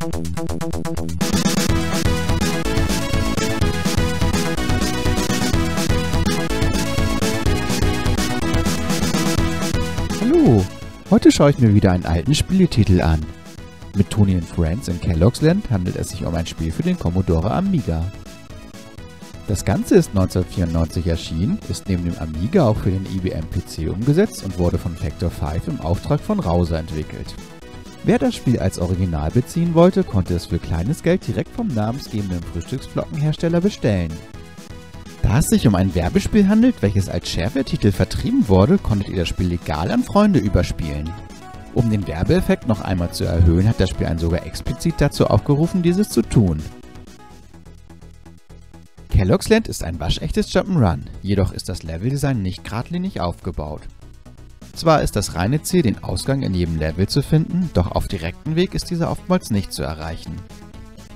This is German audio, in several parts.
Hallo, heute schaue ich mir wieder einen alten Spieletitel an. Mit Tony and Friends in Kellogg's Land handelt es sich um ein Spiel für den Commodore Amiga. Das Ganze ist 1994 erschienen, ist neben dem Amiga auch für den IBM PC umgesetzt und wurde von Factor 5 im Auftrag von Rauser entwickelt. Wer das Spiel als Original beziehen wollte, konnte es für kleines Geld direkt vom namensgebenden Frühstücksflockenhersteller bestellen. Da es sich um ein Werbespiel handelt, welches als Shareware-Titel vertrieben wurde, konntet ihr das Spiel legal an Freunde überspielen. Um den Werbeeffekt noch einmal zu erhöhen, hat das Spiel einen sogar explizit dazu aufgerufen, dieses zu tun. Kellogg's Land ist ein waschechtes Jump'n'Run, jedoch ist das Leveldesign nicht geradlinig aufgebaut. Zwar ist das reine Ziel, den Ausgang in jedem Level zu finden, doch auf direktem Weg ist dieser oftmals nicht zu erreichen.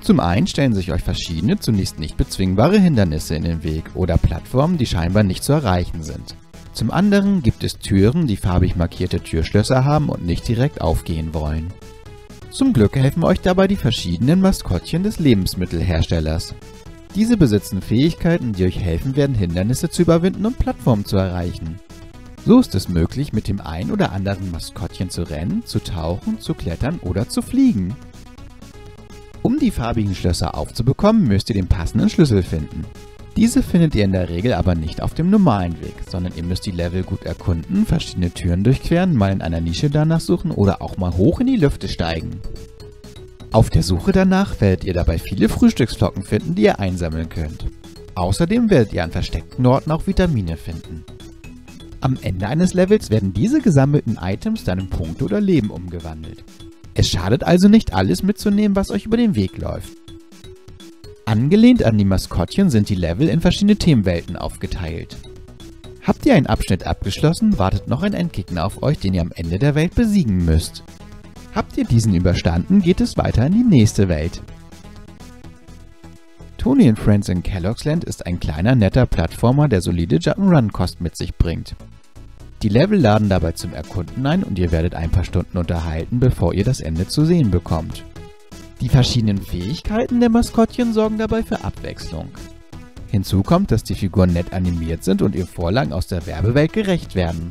Zum einen stellen sich euch verschiedene, zunächst nicht bezwingbare Hindernisse in den Weg oder Plattformen, die scheinbar nicht zu erreichen sind. Zum anderen gibt es Türen, die farbig markierte Türschlösser haben und nicht direkt aufgehen wollen. Zum Glück helfen euch dabei die verschiedenen Maskottchen des Lebensmittelherstellers. Diese besitzen Fähigkeiten, die euch helfen werden, Hindernisse zu überwinden und Plattformen zu erreichen. So ist es möglich, mit dem ein oder anderen Maskottchen zu rennen, zu tauchen, zu klettern oder zu fliegen. Um die farbigen Schlösser aufzubekommen, müsst ihr den passenden Schlüssel finden. Diese findet ihr in der Regel aber nicht auf dem normalen Weg, sondern ihr müsst die Level gut erkunden, verschiedene Türen durchqueren, mal in einer Nische danach suchen oder auch mal hoch in die Lüfte steigen. Auf der Suche danach werdet ihr dabei viele Frühstücksflocken finden, die ihr einsammeln könnt. Außerdem werdet ihr an versteckten Orten auch Vitamine finden. Am Ende eines Levels werden diese gesammelten Items dann in Punkte oder Leben umgewandelt. Es schadet also nicht, alles mitzunehmen, was euch über den Weg läuft. Angelehnt an die Maskottchen sind die Level in verschiedene Themenwelten aufgeteilt. Habt ihr einen Abschnitt abgeschlossen, wartet noch ein Endgegner auf euch, den ihr am Ende der Welt besiegen müsst. Habt ihr diesen überstanden, geht es weiter in die nächste Welt. Tony and Friends in Kellogg's Land ist ein kleiner, netter Plattformer, der solide Jump'n'Run-Kost mit sich bringt. Die Level laden dabei zum Erkunden ein und ihr werdet ein paar Stunden unterhalten, bevor ihr das Ende zu sehen bekommt. Die verschiedenen Fähigkeiten der Maskottchen sorgen dabei für Abwechslung. Hinzu kommt, dass die Figuren nett animiert sind und ihr Vorlagen aus der Werbewelt gerecht werden.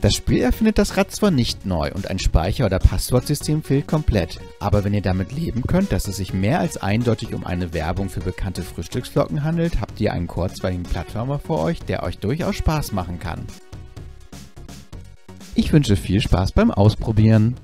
Das Spiel erfindet das Rad zwar nicht neu und ein Speicher- oder Passwortsystem fehlt komplett, aber wenn ihr damit leben könnt, dass es sich mehr als eindeutig um eine Werbung für bekannte Frühstücksflocken handelt, habt ihr einen kurzweiligen Plattformer vor euch, der euch durchaus Spaß machen kann. Ich wünsche viel Spaß beim Ausprobieren.